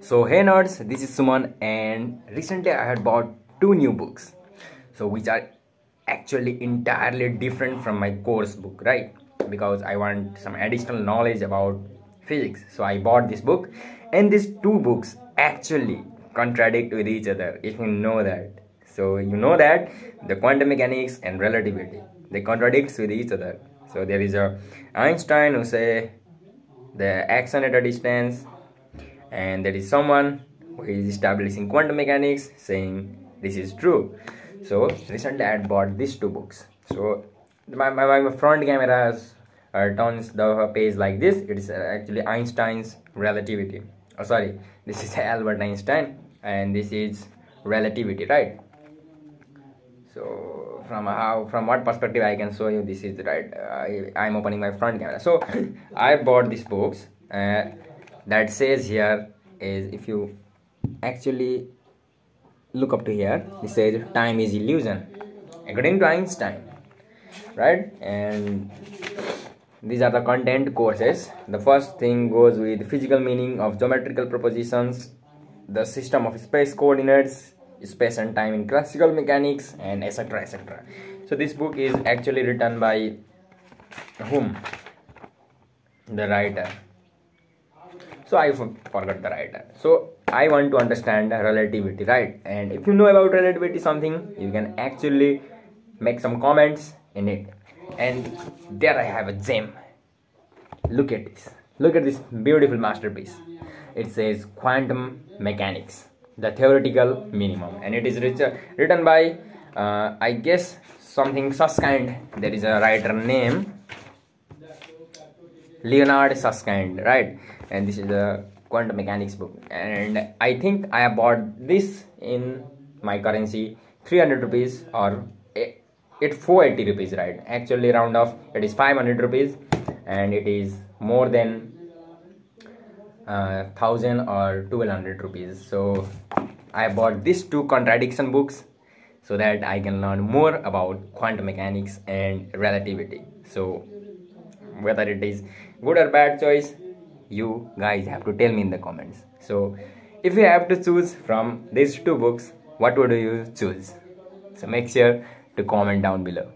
So hey nerds, this is Suman and recently I had bought two new books. So which are actually entirely different from my course book, right? Because I want some additional knowledge about physics. So I bought this book and these two books actually contradict with each other if you know that. So you know that the quantum mechanics and relativity they contradict with each other. So there is a Einstein who say the action at a distance and there is someone who is establishing quantum mechanics saying this is true. So recently i bought these two books. So my, my, my front camera uh, turns the page like this. It is uh, actually einstein's relativity. Oh sorry. This is albert einstein and this is relativity right? So from how from what perspective i can show you this is right I, i'm opening my front camera. So i bought these books uh, that says here is if you actually look up to here it says time is illusion according to einstein right? And these are the content courses. The first thing goes with physical meaning of geometrical propositions the system of space coordinates space and time in classical mechanics and etc etc so this book is actually written by whom? The writer so i forgot the writer. So i want to understand relativity right? And if you know about relativity something you can actually make some comments in it. And there i have a gem. Look at this. Look at this beautiful masterpiece. It says quantum mechanics the theoretical minimum. And it is written by uh, i guess something susskind. There is a writer name leonard susskind right? And this is the quantum mechanics book. And i think i bought this in my currency 300 rupees or it 480 rupees right? Actually round off it is 500 rupees and it is more than uh, 1000 or 1200 rupees. So i bought these two contradiction books so that i can learn more about quantum mechanics and relativity. So whether it is good or bad choice you guys have to tell me in the comments. So if you have to choose from these two books what would you choose? So make sure to comment down below